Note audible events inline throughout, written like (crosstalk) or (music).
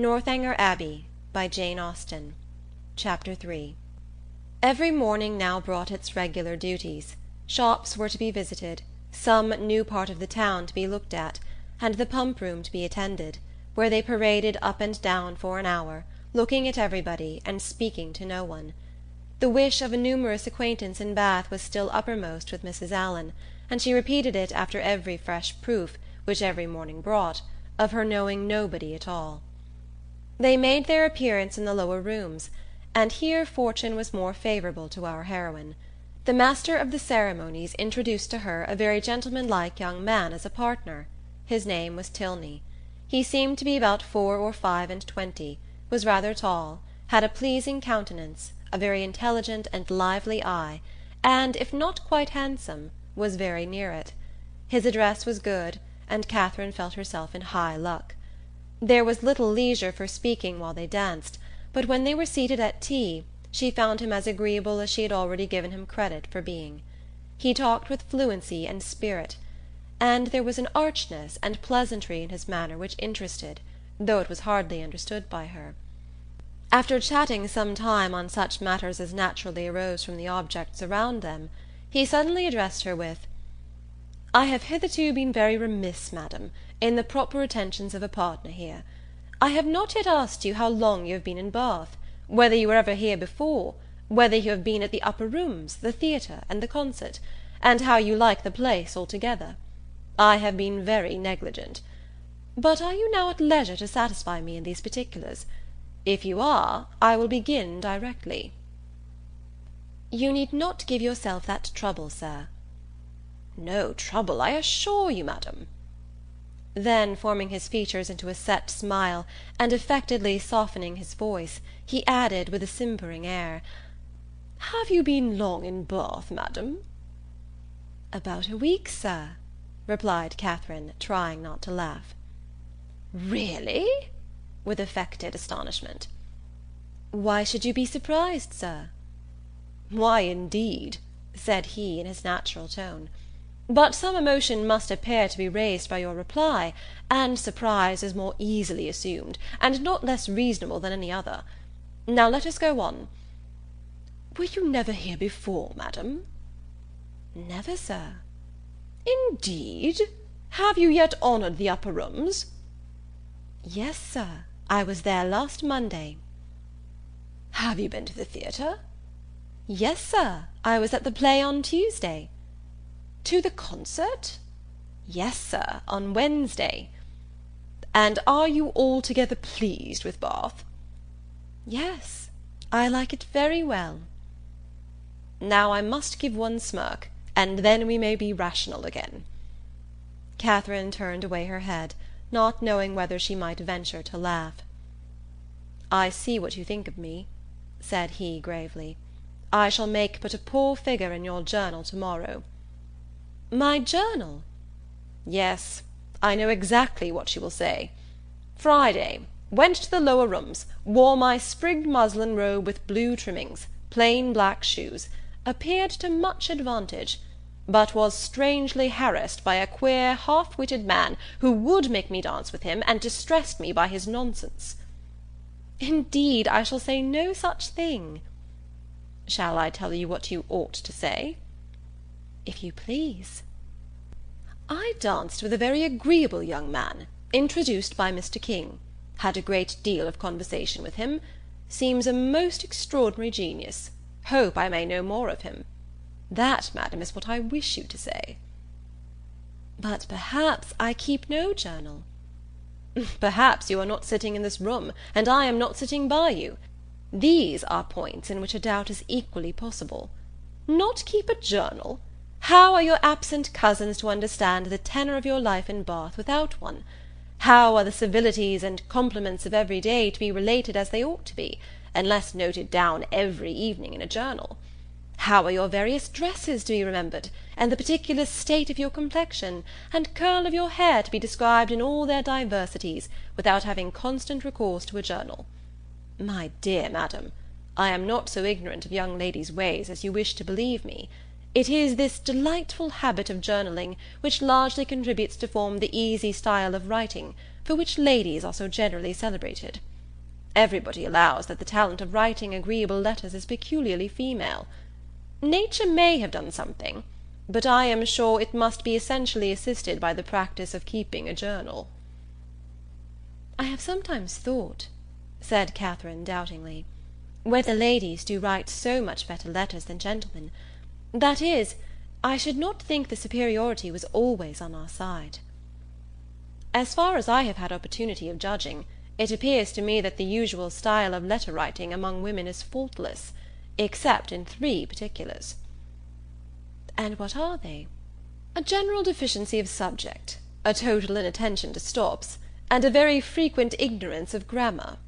Northanger Abbey by Jane Austen Chapter III Every morning now brought its regular duties. Shops were to be visited, some new part of the town to be looked at, and the pump room to be attended, where they paraded up and down for an hour, looking at everybody and speaking to no one. The wish of a numerous acquaintance in Bath was still uppermost with Mrs. Allen, and she repeated it after every fresh proof, which every morning brought, of her knowing nobody at all. They made their appearance in the lower rooms, and here fortune was more favourable to our heroine. The master of the ceremonies introduced to her a very gentlemanlike young man as a partner. His name was Tilney. He seemed to be about four or five and twenty, was rather tall, had a pleasing countenance, a very intelligent and lively eye, and, if not quite handsome, was very near it. His address was good, and Catherine felt herself in high luck. There was little leisure for speaking while they danced, but when they were seated at tea she found him as agreeable as she had already given him credit for being. He talked with fluency and spirit, and there was an archness and pleasantry in his manner which interested, though it was hardly understood by her. After chatting some time on such matters as naturally arose from the objects around them, he suddenly addressed her with I have hitherto been very remiss, madam, in the proper attentions of a partner here. I have not yet asked you how long you have been in Bath, whether you were ever here before, whether you have been at the upper rooms, the theatre, and the concert, and how you like the place altogether. I have been very negligent. But are you now at leisure to satisfy me in these particulars? If you are, I will begin directly. You need not give yourself that trouble, sir. No trouble, I assure you, madam. Then, forming his features into a set smile, and affectedly softening his voice, he added, with a simpering air, "Have you been long in Bath, madam?" "About a week, sir," replied Catherine, trying not to laugh. "Really?" with affected astonishment. "Why should you be surprised, sir?" "Why, indeed," said he, in his natural tone. But some emotion must appear to be raised by your reply, and surprise is more easily assumed, and not less reasonable than any other. Now let us go on. Were you never here before, madam? Never, sir. Indeed? Have you yet honoured the upper rooms? Yes, sir, I was there last Monday. Have you been to the theatre? Yes, sir, I was at the play on Tuesday. To the concert? Yes, sir, on Wednesday. And are you altogether pleased with Bath? Yes, I like it very well. Now I must give one smirk, and then we may be rational again. Catherine turned away her head, not knowing whether she might venture to laugh. I see what you think of me, said he gravely. I shall make but a poor figure in your journal to-morrow. My journal? Yes, I know exactly what you will say. Friday. Went to the lower rooms. Wore my sprigged muslin robe with blue trimmings. Plain black shoes. Appeared to much advantage. But was strangely harassed by a queer half-witted man who would make me dance with him, and distressed me by his nonsense. Indeed, I shall say no such thing. Shall I tell you what you ought to say? If you please. I danced with a very agreeable young man, introduced by Mr. King; had a great deal of conversation with him; seems a most extraordinary genius; hope I may know more of him. That, madam, is what I wish you to say. But perhaps I keep no journal. (laughs) Perhaps you are not sitting in this room, and I am not sitting by you. These are points in which a doubt is equally possible. Not keep a journal! How are your absent cousins to understand the tenor of your life in Bath without one? How are the civilities and compliments of every day to be related as they ought to be, unless noted down every evening in a journal? How are your various dresses to be remembered, and the particular state of your complexion, and curl of your hair to be described in all their diversities, without having constant recourse to a journal? My dear madam, I am not so ignorant of young ladies' ways as you wish to believe me. It is this delightful habit of journalling which largely contributes to form the easy style of writing, for which ladies are so generally celebrated. Everybody allows that the talent of writing agreeable letters is peculiarly female. Nature may have done something, but I am sure it must be essentially assisted by the practice of keeping a journal." "I have sometimes thought," said Catherine doubtingly, "whether ladies do write so much better letters than gentlemen. That is, I should not think the superiority was always on our side." "As far as I have had opportunity of judging, it appears to me that the usual style of letter writing among women is faultless, except in three particulars." "And what are they?" "A general deficiency of subject, a total inattention to stops, and a very frequent ignorance of grammar."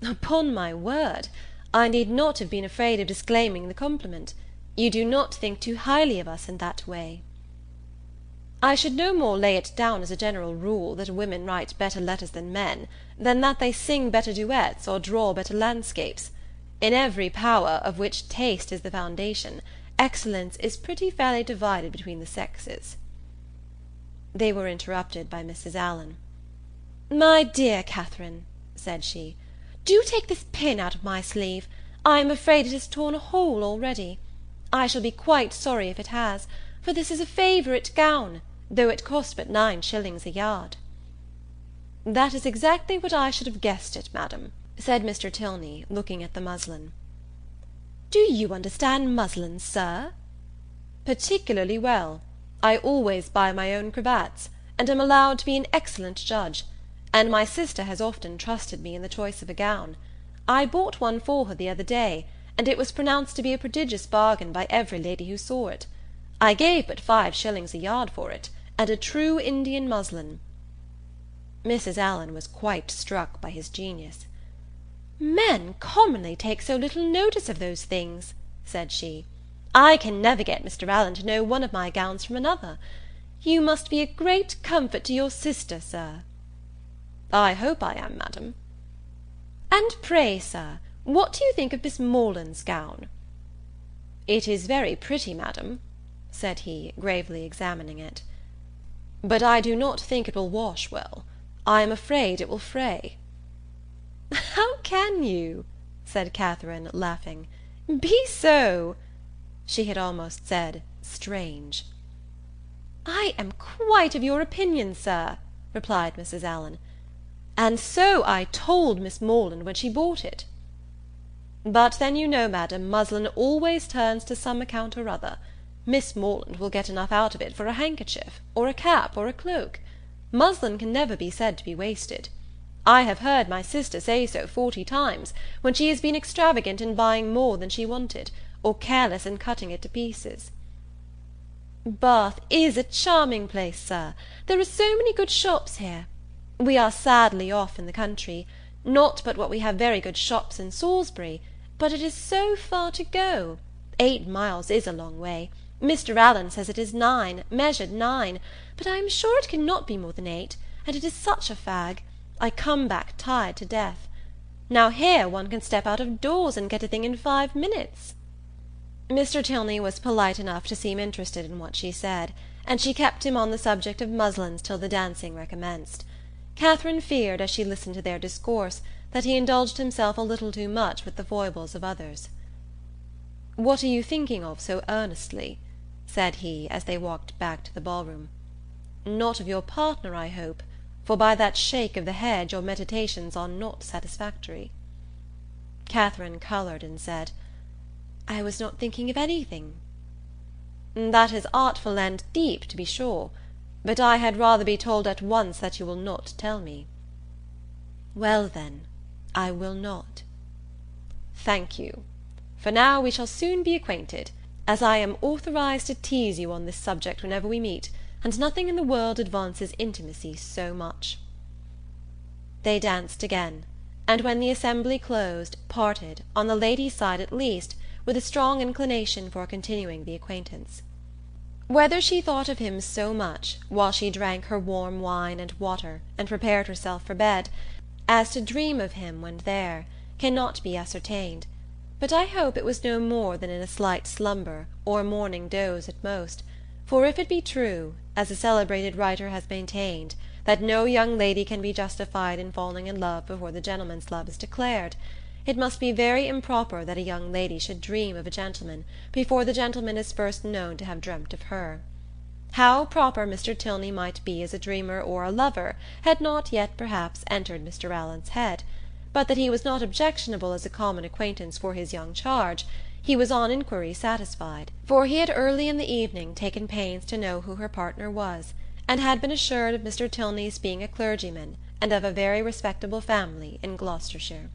"Upon my word, I need not have been afraid of disclaiming the compliment. You do not think too highly of us in that way." I should no more lay it down as a general rule that women write better letters than men, than that they sing better duets or draw better landscapes. In every power, of which taste is the foundation, excellence is pretty fairly divided between the sexes." They were interrupted by Mrs. Allen. "My dear Catherine," said she, "do take this pin out of my sleeve. I am afraid it has torn a hole already. I shall be quite sorry if it has for this is a favourite gown, though it cost but nine shillings a yard." "That is exactly what I should have guessed it, madam," said Mr. Tilney, looking at the muslin. "Do you understand muslins, sir?" "Particularly well. I always buy my own cravats, and am allowed to be an excellent judge; and my sister has often trusted me in the choice of a gown. I bought one for her the other day, and it was pronounced to be a prodigious bargain by every lady who saw it. I gave but five shillings a yard for it, and a true Indian muslin." Mrs. Allen was quite struck by his genius. "Men commonly take so little notice of those things," said she. "I can never get Mr. Allen to know one of my gowns from another. You must be a great comfort to your sister, sir." "I hope I am, madam." "And pray, sir, what do you think of Miss Morland's gown?" "It is very pretty, madam said he, gravely examining it. "But I do not think it will wash well. I am afraid it will fray." (laughs) "How can you," said Catherine, laughing, "be so she had almost said strange. "I am quite of your opinion, sir," replied Mrs. Allen, "and so I told Miss Morland when she bought it." "But then you know, madam, muslin always turns to some account or other. Miss Morland will get enough out of it for a handkerchief, or a cap, or a cloak. Muslin can never be said to be wasted. I have heard my sister say so forty times, when she has been extravagant in buying more than she wanted, or careless in cutting it to pieces." "Bath is a charming place, sir. There are so many good shops here. We are sadly off in the country; not but what we have very good shops in Salisbury, but it is so far to go. Eight miles is a long way. Mr. Allen says it is nine, measured nine; but I am sure it cannot be more than eight, and it is such a fag! I come back tired to death. Now here one can step out of doors and get a thing in five minutes." Mr. Tilney was polite enough to seem interested in what she said, and she kept him on the subject of muslins till the dancing recommenced. Catherine feared, as she listened to their discourse, that he indulged himself a little too much with the foibles of others. "What are you thinking of so earnestly?" said he, as they walked back to the ballroom. "Not of your partner, I hope, for by that shake of the head your meditations are not satisfactory." Catherine coloured and said, "I was not thinking of anything." "That is artful and deep, to be sure; but I had rather be told at once that you will not tell me." "Well, then, I will not." "Thank you; for now we shall soon be acquainted as I am authorized to tease you on this subject whenever we meet, and nothing in the world advances intimacy so much." They danced again, and when the assembly closed, parted, on the lady's side at least, with a strong inclination for continuing the acquaintance. Whether she thought of him so much, while she drank her warm wine and water, and prepared herself for bed, as to dream of him when there, cannot be ascertained but I hope it was no more than in a slight slumber or morning doze at most; for if it be true, as a celebrated writer has maintained, that no young lady can be justified in falling in love before the gentleman's love is declared. It must be very improper that a young lady should dream of a gentleman before the gentleman is first known to have dreamt of her. How proper Mr. Tilney might be as a dreamer or a lover had not yet perhaps entered Mr. Allen's head; but that he was not objectionable as a common acquaintance for his young charge, he was on inquiry satisfied; for he had early in the evening taken pains to know who her partner was, and had been assured of Mr. Tilney's being a clergyman, and of a very respectable family in Gloucestershire.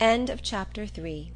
CHAPTER 4 Chapter 3